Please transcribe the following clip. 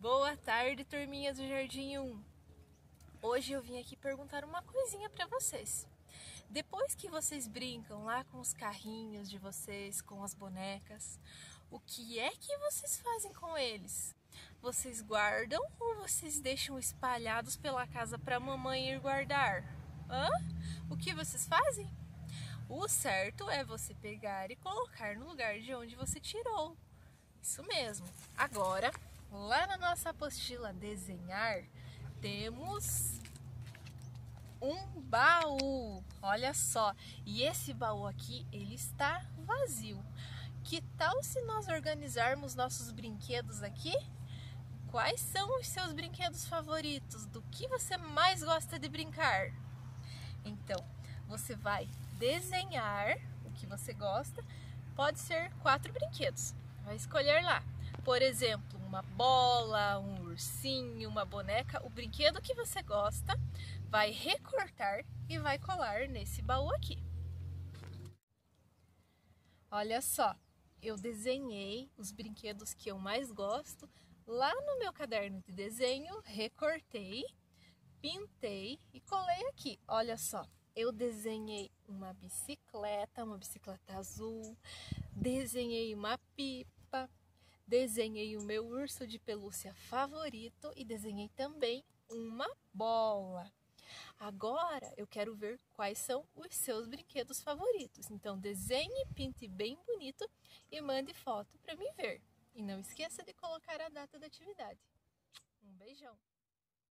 Boa tarde, turminha do Jardim 1. Hoje eu vim aqui perguntar uma coisinha para vocês. Depois que vocês brincam lá com os carrinhos de vocês, com as bonecas, o que é que vocês fazem com eles? Vocês guardam ou vocês deixam espalhados pela casa para mamãe ir guardar? Hã? O que vocês fazem? O certo é você pegar e colocar no lugar de onde você tirou. Isso mesmo. Agora, Lá na nossa apostila desenhar, temos um baú. Olha só, e esse baú aqui, ele está vazio. Que tal se nós organizarmos nossos brinquedos aqui? Quais são os seus brinquedos favoritos? Do que você mais gosta de brincar? Então, você vai desenhar o que você gosta. Pode ser quatro brinquedos. Vai escolher lá. Por exemplo, uma bola, um ursinho, uma boneca, o brinquedo que você gosta, vai recortar e vai colar nesse baú aqui. Olha só, eu desenhei os brinquedos que eu mais gosto lá no meu caderno de desenho, recortei, pintei e colei aqui. Olha só, eu desenhei uma bicicleta, uma bicicleta azul, desenhei uma pipa, desenhei o meu urso de pelúcia favorito e desenhei também uma bola. Agora eu quero ver quais são os seus brinquedos favoritos. Então desenhe, pinte bem bonito e mande foto para me ver. E não esqueça de colocar a data da atividade. Um beijão!